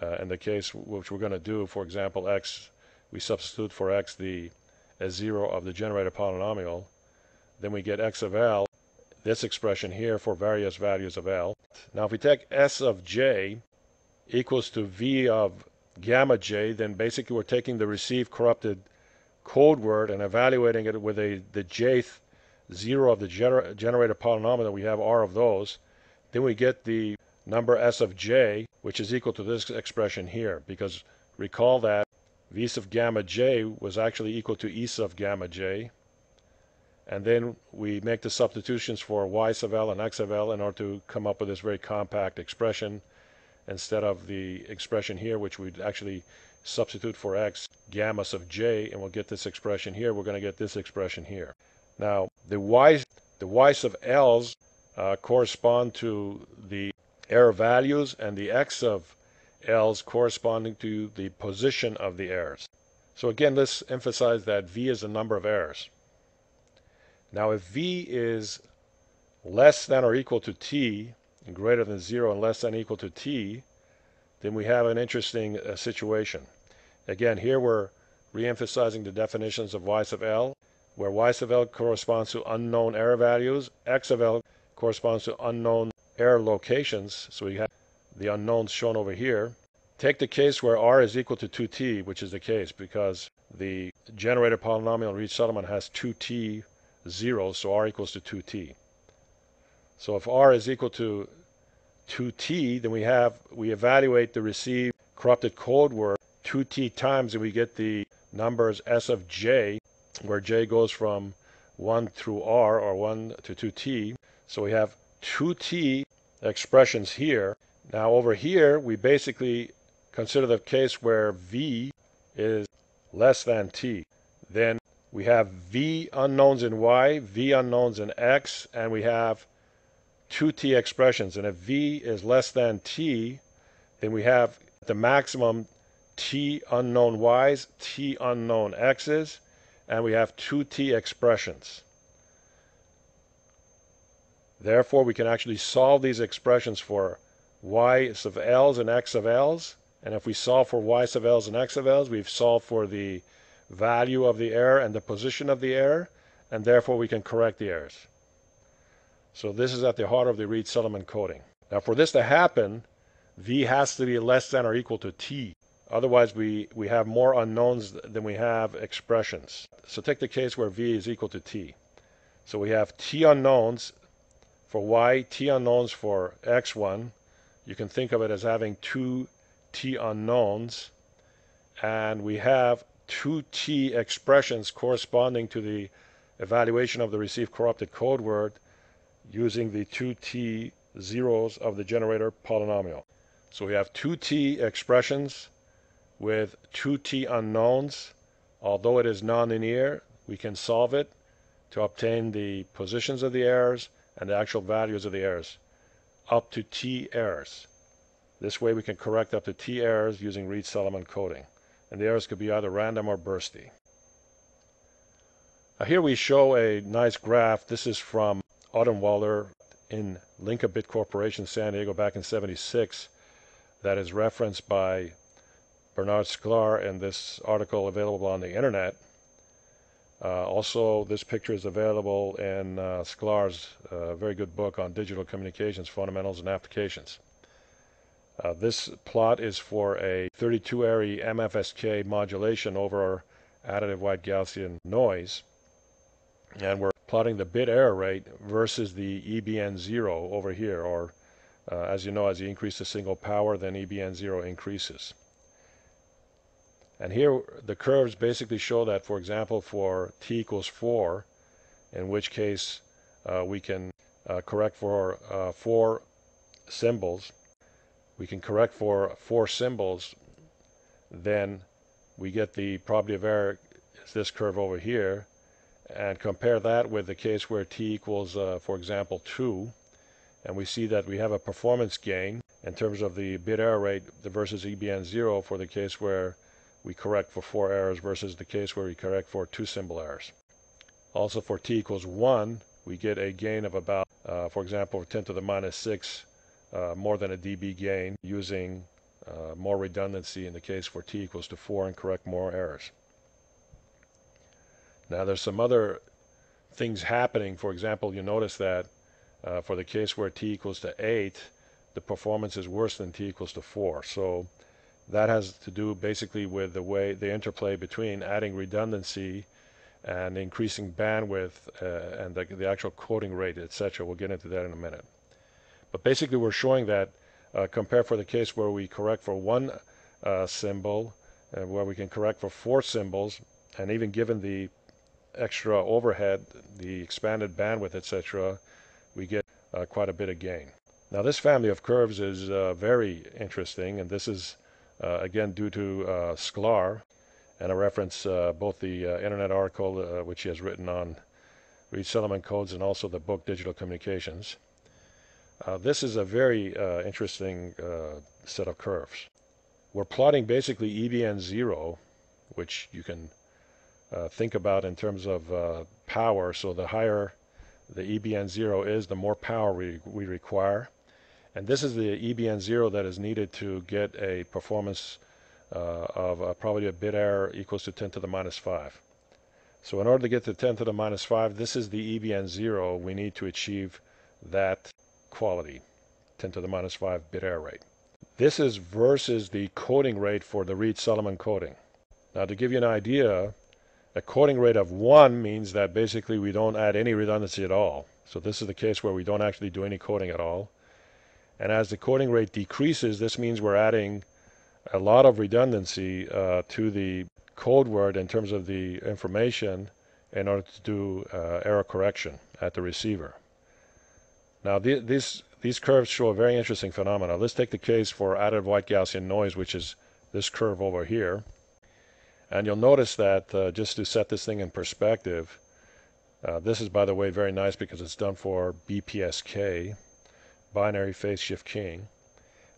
uh, in the case which we're going to do, for example, x, we substitute for x the S0 of the generated polynomial, then we get x of L, this expression here for various values of L. Now if we take S of J equals to V of gamma j, then basically we're taking the received corrupted code word and evaluating it with a the jth zero of the gener generated polynomial that we have r of those. Then we get the number s of j, which is equal to this expression here, because recall that v sub gamma j was actually equal to e sub gamma j. And then we make the substitutions for y sub l and x sub l in order to come up with this very compact expression instead of the expression here, which we'd actually substitute for x gamma sub j, and we'll get this expression here. We're going to get this expression here. Now, the y, the y sub l's uh, correspond to the error values, and the x of l's corresponding to the position of the errors. So again, let's emphasize that v is the number of errors. Now, if v is less than or equal to t, and greater than 0 and less than equal to t, then we have an interesting uh, situation. Again, here we're re-emphasizing the definitions of y sub l, where y sub l corresponds to unknown error values, x of l corresponds to unknown error locations, so we have the unknowns shown over here. Take the case where r is equal to 2t, which is the case because the generated polynomial in Reed Solomon has 2t zeros, so r equals to 2t. So if r is equal to 2t, then we have we evaluate the received corrupted code word 2t times and we get the numbers s of j, where j goes from 1 through r or 1 to 2t. So we have 2t expressions here. Now over here, we basically consider the case where v is less than t. Then we have v unknowns in y, v unknowns in x, and we have two t expressions. And if v is less than t, then we have the maximum t unknown y's, t unknown x's, and we have two t expressions. Therefore, we can actually solve these expressions for y sub l's and x of l's. And if we solve for y sub l's and x of l's, we've solved for the value of the error and the position of the error, and therefore we can correct the errors. So this is at the heart of the Reed-Solomon coding. Now for this to happen, V has to be less than or equal to T. Otherwise, we, we have more unknowns than we have expressions. So take the case where V is equal to T. So we have T unknowns for Y, T unknowns for X1. You can think of it as having two T unknowns. And we have two T expressions corresponding to the evaluation of the received corrupted code word using the 2t zeros of the generator polynomial. So we have 2t expressions with 2t unknowns. Although it is nonlinear, we can solve it to obtain the positions of the errors and the actual values of the errors up to t errors. This way we can correct up to t errors using Reed-Solomon coding. And the errors could be either random or bursty. Now here we show a nice graph. This is from Odenwalder in Linkabit Corporation, San Diego, back in 76, that is referenced by Bernard Sklar in this article available on the internet. Uh, also, this picture is available in uh, Sklar's uh, very good book on digital communications fundamentals and applications. Uh, this plot is for a 32 ary MFSK modulation over additive white Gaussian noise. And we're plotting the bit error rate versus the EBN0 over here, or uh, as you know, as you increase the signal power, then EBN0 increases. And here the curves basically show that, for example, for t equals 4, in which case uh, we can uh, correct for uh, four symbols, we can correct for four symbols, then we get the probability of error is this curve over here, and compare that with the case where t equals, uh, for example, 2, and we see that we have a performance gain in terms of the bit error rate versus EBN 0 for the case where we correct for four errors versus the case where we correct for two symbol errors. Also for t equals 1, we get a gain of about, uh, for example, 10 to the minus 6, uh, more than a dB gain using uh, more redundancy in the case for t equals to 4 and correct more errors. Now there's some other things happening. For example, you notice that uh, for the case where t equals to 8, the performance is worse than t equals to 4. So that has to do basically with the way the interplay between adding redundancy and increasing bandwidth uh, and the, the, actual coding rate, etc. We'll get into that in a minute. But basically, we're showing that uh, compare for the case where we correct for one uh, symbol, uh, where we can correct for four symbols, and even given the extra overhead, the expanded bandwidth, etc., we get uh, quite a bit of gain. Now, this family of curves is uh, very interesting, and this is uh, again due to uh, Sklar, and I reference both the internet article which he has written on Reed-Solomon codes and also the book Digital Communications. This is a very interesting set of curves. We're plotting basically EBN 0, which you can uh, think about in terms of uh, power. So the higher the EBN 0 is, the more power we, we require. And this is the EBN 0 that is needed to get a performance uh, of uh, probably a bit error equals to 10 to the minus 5. So in order to get to 10 to the minus 5, this is the EBN 0. We need to achieve that quality, 10 to the minus 5 bit error rate. This is versus the coding rate for the Reed-Solomon coding. Now to give you an idea, a coding rate of 1 means that basically we don't add any redundancy at all. So this is the case where we don't actually do any coding at all. And as the coding rate decreases, this means we're adding a lot of redundancy uh, to the code word in terms of the information in order to do uh, error correction at the receiver. Now the, these, these curves show a very interesting phenomenon. Let's take the case for additive white Gaussian noise, which is this curve over here. And you'll notice that uh, just to set this thing in perspective, uh, this is, by the way, very nice because it's done for BPSK, binary phase shift keying.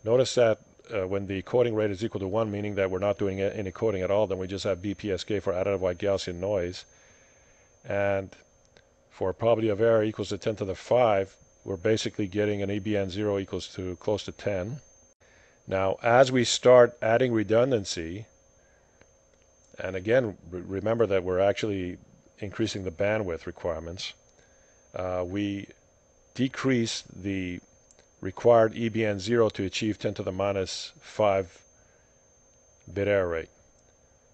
Notice that uh, when the coding rate is equal to 1, meaning that we're not doing any coding at all, then we just have BPSK for additive white Gaussian noise. And for probability of error equals to 10 to the 5, we're basically getting an EBN 0 equals to close to 10. Now, as we start adding redundancy, and again, remember that we're actually increasing the bandwidth requirements, uh, we decrease the required EBN 0 to achieve 10 to the minus 5 bit error rate.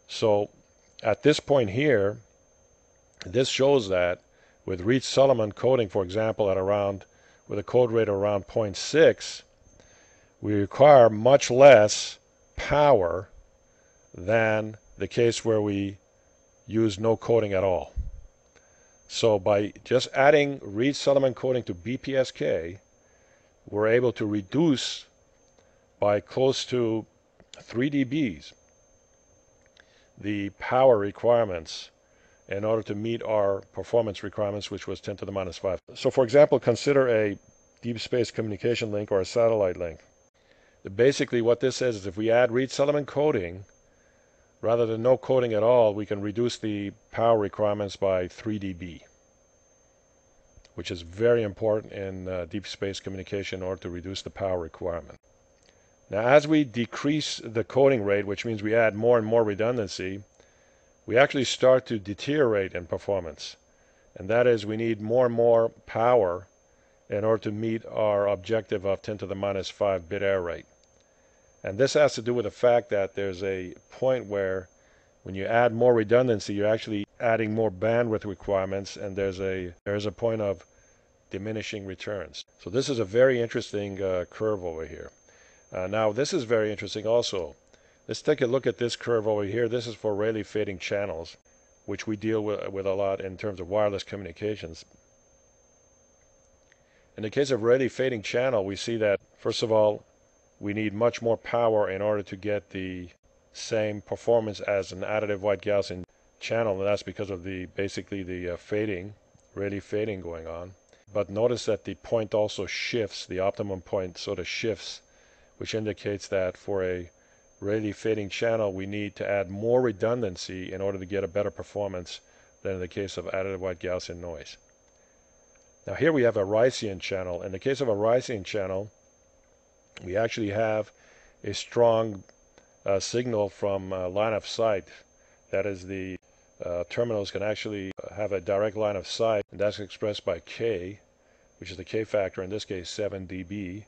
So at this point here, this shows that with Reed-Solomon coding, for example, at around, with a code rate of around 0.6, we require much less power than the case where we use no coding at all. So by just adding Reed-Solomon coding to BPSK, we're able to reduce by close to 3 dBs the power requirements in order to meet our performance requirements, which was 10 to the minus 5. So for example, consider a deep space communication link or a satellite link. Basically what this says is if we add Reed-Solomon coding, rather than no coding at all, we can reduce the power requirements by 3 dB which is very important in uh, deep space communication in order to reduce the power requirement. Now, as we decrease the coding rate, which means we add more and more redundancy, we actually start to deteriorate in performance. And that is, we need more and more power in order to meet our objective of 10 to the minus 5 bit error rate. And this has to do with the fact that there's a point where when you add more redundancy, you're actually adding more bandwidth requirements, and there's a there's a point of diminishing returns. So this is a very interesting uh, curve over here. Uh, now this is very interesting also. Let's take a look at this curve over here. This is for Rayleigh fading channels, which we deal with, with a lot in terms of wireless communications. In the case of Rayleigh fading channel, we see that, first of all, we need much more power in order to get the same performance as an additive white Gaussian channel, and that's because of the basically the uh, fading, Rayleigh fading going on. But notice that the point also shifts, the optimum point sort of shifts, which indicates that for a Rayleigh fading channel, we need to add more redundancy in order to get a better performance than in the case of additive white Gaussian noise. Now here we have a Rician channel. In the case of a Rician channel, we actually have a strong uh, signal from uh, line of sight. That is the uh, terminals can actually have a direct line of sight, and that's expressed by K, which is the K factor, in this case 7 dB.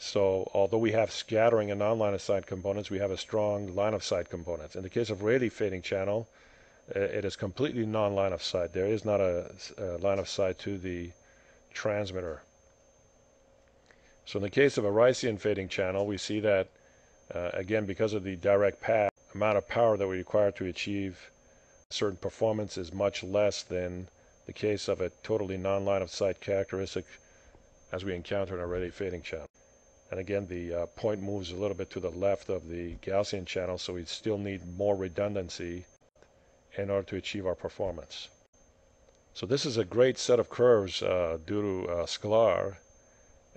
So although we have scattering and non-line of sight components, we have a strong line of sight components. In the case of Rayleigh fading channel, it is completely non-line of sight. There is not a, a, line of sight to the transmitter. So in the case of a Rician fading channel, we see that, uh, again, because of the direct path, amount of power that we require to achieve certain performance is much less than the case of a totally non-line of sight characteristic as we encounter in a Rayleigh fading channel. And again, the uh, point moves a little bit to the left of the Gaussian channel, so we still need more redundancy in order to achieve our performance. So this is a great set of curves uh, due to uh, Sklar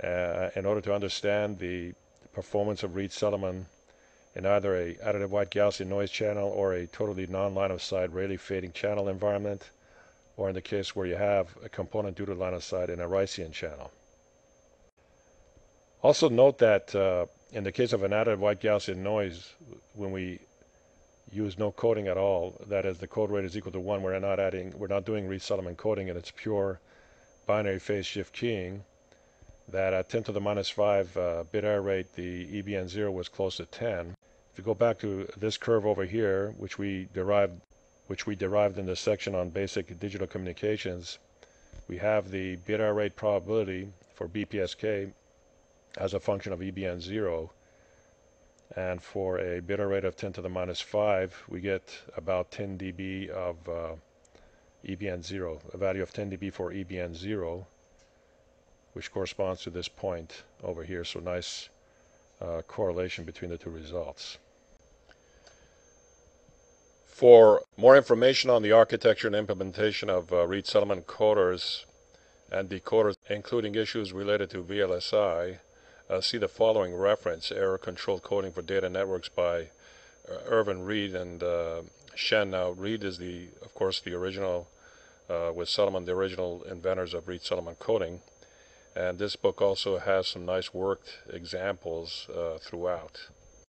uh, in order to understand the performance of Reed-Solomon in either a additive white Gaussian noise channel or a totally non-line of sight Rayleigh fading channel environment, or in the case where you have a component due to line of sight in a Rician channel. Also note that uh, in the case of an additive white Gaussian noise, when we use no coding at all, that is the code rate is equal to one, we're not adding, we're not doing Reed-Solomon coding and it's pure binary phase shift keying, that at 10 to the minus 5 uh, bit error rate, the EBN0 was close to 10. If you go back to this curve over here, which we derived, which we derived in the section on basic digital communications, we have the bit error rate probability for BPSK as a function of EBN0. And for a bit rate of 10 to the minus 5, we get about 10 dB of uh, EBN0, a value of 10 dB for EBN0, which corresponds to this point over here. So nice uh, correlation between the two results. For more information on the architecture and implementation of uh, Reed-Solomon coders and decoders, including issues related to VLSI, uh, see the following reference, Error Controlled Coding for Data Networks by uh, Irvin Reed and uh, Shen. Now, Reed is, the, of course, the original, uh, with Solomon, the original inventors of Reed-Solomon coding. And this book also has some nice worked examples uh, throughout.